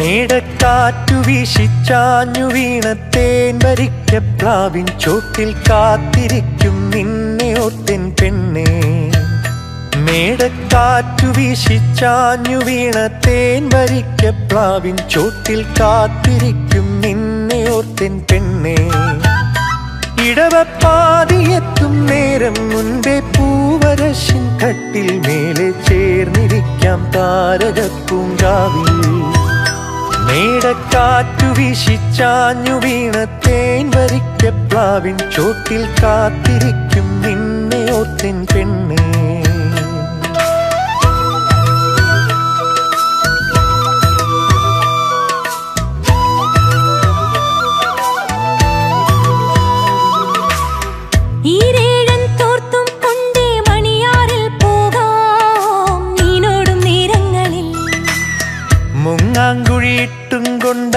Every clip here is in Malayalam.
മേടക്കാറ്റു വീശിച്ചാഞ്ഞു വീണത്തേൻ വരിക്ക പ്ലാവിൻ ചോട്ടിൽ കാത്തിരിക്കും നിന്നെ ഒത്തിൻ പെണ്ണേ. മേടക്കാറ്റു വീശിച്ചാഞ്ഞു വീണത്തേൻ വരിക്ക പ്ലാവിൻ ചോട്ടിൽ കാത്തിരിക്കും നിന്നെ ഓർത്തൻ പെണ്ണേ. ഇടവപ്പാതിയെത്തും നേരം മുൻപേ പൂവരശിൻ കട്ടിൽ മേലെ ചേർന്നിരിക്കാം താരകപ്പൂങ്കാവിൽ മേടക്കാറ്റു വീശിച്ചാഞ്ഞു വീണ തേൻ വരിക്കപ്ലാവിൻ ചോട്ടിൽ കാത്തിരിക്കും നിന്നെ ഓത്തിൻ പെണ്ണേ.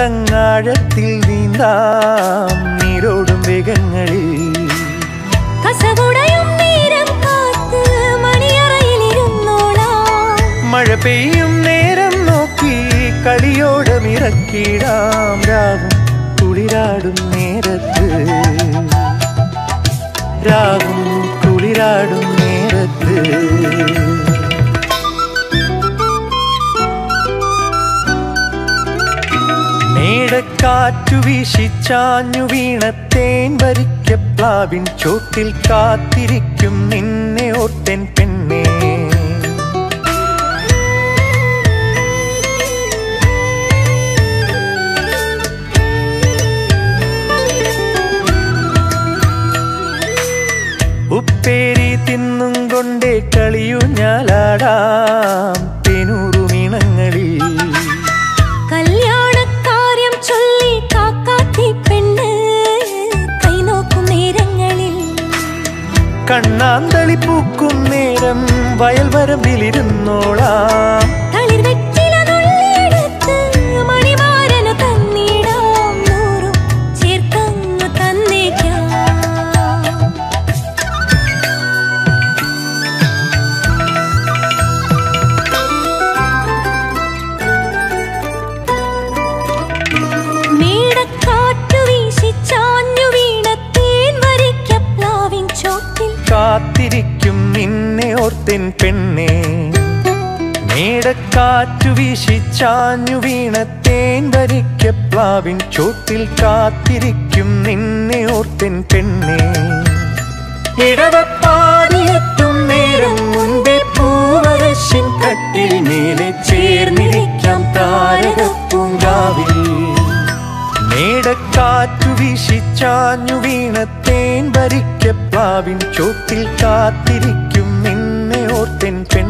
കൊണ്ടങ്ങാഴത്തിൽ നീന്താം നീരോടും വേഗങ്ങളിൽ. മഴ പെയ്യും നേരം നോക്കി കളിയോടമിറക്കിടാം രാവും കുളിരാടും നേരത്ത്. രാവും കുളിരാടും നേരത്ത്. മേടക്കാറ്റു വീശിച്ചാഞ്ഞു തേൻ വരിക്ക പ്ലാവിൻ ചോട്ടിൽ കാത്തിരിക്കും നിന്നെ ഓർത്തൻ പെണ്ണേ. ഉപ്പേരി തിന്നും കൊണ്ടേ കളിയു ഞാലാടാം കണ്ണാന്തളി പൂക്കും നേരം വയൽവരമ്പിലിരുന്നോളാം ഓർത്തിൻ പെണ്ണേ മേടക്കാറ്റു വീശിച്ചാഞ്ഞു വീണത്തേൻ വരിക്ക പ്ലാവിൻ ചോട്ടിൽ കാത്തിരിക്കും നിന്നെ ഓർത്തിൻ പെണ്ണേ. ഇടവപ്പാടിയെത്തും നേരം മുൻപേ പൂവരശിൻ കട്ടിൽ മേലെ ചേർന്നിരിക്കാം താരകപ്പൂങ്കാവിൽ മേടക്കാറ്റു വീശിച്ചാഞ്ഞു വീണത്തേൻ വരിക്ക പ്ലാവിൻ ചോട്ടിൽ കാത്തിരിക്കും നിന്നെ ഓർത്തൻ പെണ്ണേ